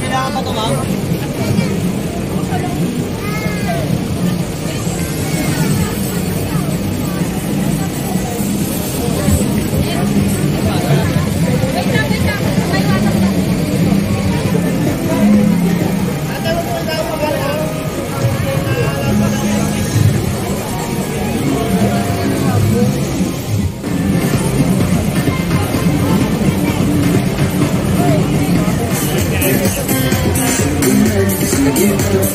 Kailangan pa ito, ma'am? Yeah.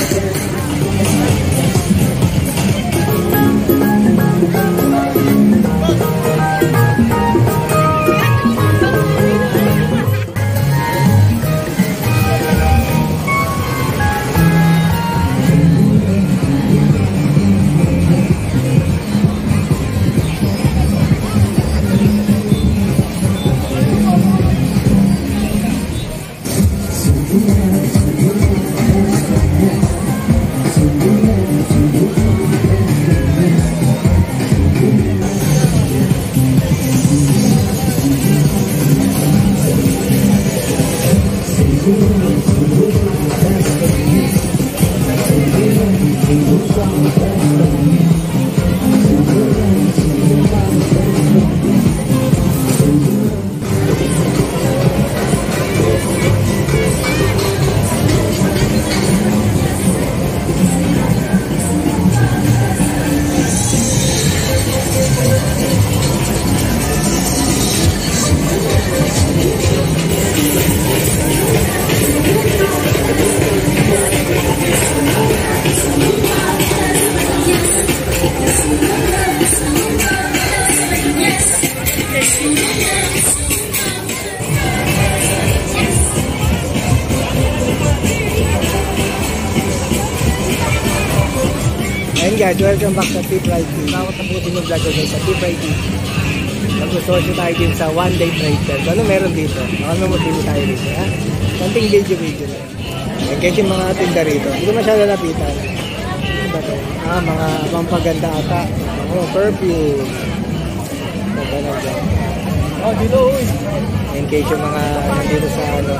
啊 Ayun guys, welcome back sa Tip Ride TV. Ako tapusin yung vlog ko guys sa Tip Ride TV. Mag-social tayo din sa one day trade. So, ano meron dito? Ano mo din tayo dito, ha? Konting video-video na. Ayun guys, yung mga tinda rito. Hindi ko masyado lapitan. Ano ba to? Ah, mga pampaganda ata. Oh, perfume. Ganda na dyan. Oh, dito, uy. In case yung mga nandito sa ano,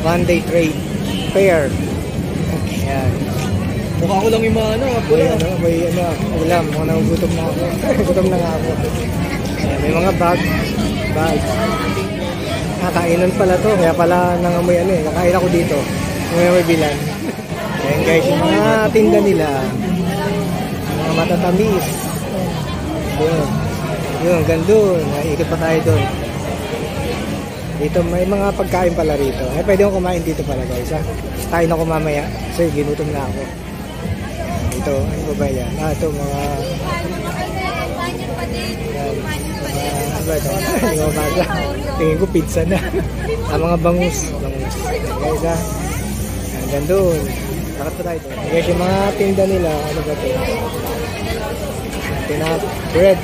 one day trade fair. Ayan. Mukha ko lang yung mga ano, May pula. ano, may ano, ulam. Mga nagugutom na ako. Gutom na nga ako. May mga bag. Bag. Nakainan pala to. Kaya pala nangamoy ano eh. Nakain ako dito. May may bilan. Ayan guys, yung mga tinda nila. Mga matatamis. Yun. Yun, gandun. Ikot pa tayo doon. Dito may mga pagkain pala rito. Eh, pwede akong kumain dito pala guys ha. Kain ako mamaya. Kasi ginutom na ako. Ito, ano ba ba yan? Ah, ito mga... Yan. Mga, ano ba ito? Hindi ko mabasa. Tingin ko pizza na. ah, mga bangus. Bangus. Guys ha. Hanggang doon. Lakad pa tayo. Guys, yung mga tinda nila, ano ba ito? Tinap, bread.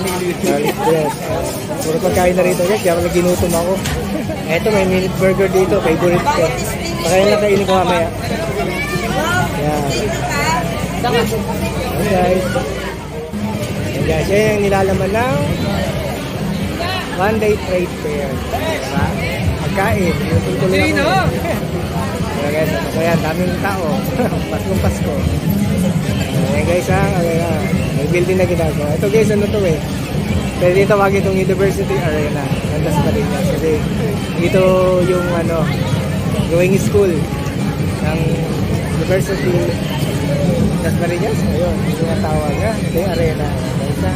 Garlic bread. Puro pagkain na rito guys, kaya pala ginutom ako. Eto, may minute burger dito, favorite ko. Pakain lang kainin ko mamaya. Yan. Yan guys. Yan guys, yan yung nilalaman ng one day trade fair. Diba? Pagkain, yung tuloy ako. Kaya guys, masaya, daming tao. Paskong Pasko. Ayan guys ha, ayan, building na ginagawa. Ito guys, ano to eh. Pwede tawagin itong University Arena. Ganda sa Palinas. Kasi dito yung ano, going school ng University Las Marinas. Ayun, ito yung tawag ha. Ito yung arena. Ha.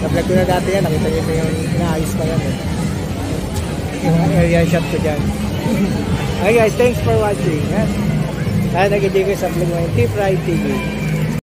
Na-vlog ko na dati yan. Nakita nyo ito yung inaayos pa yan eh. Yung area shot ko dyan. okay guys, thanks for watching. Ha? Sana nag-enjoy kayo sa vlog ng Tip Ride TV.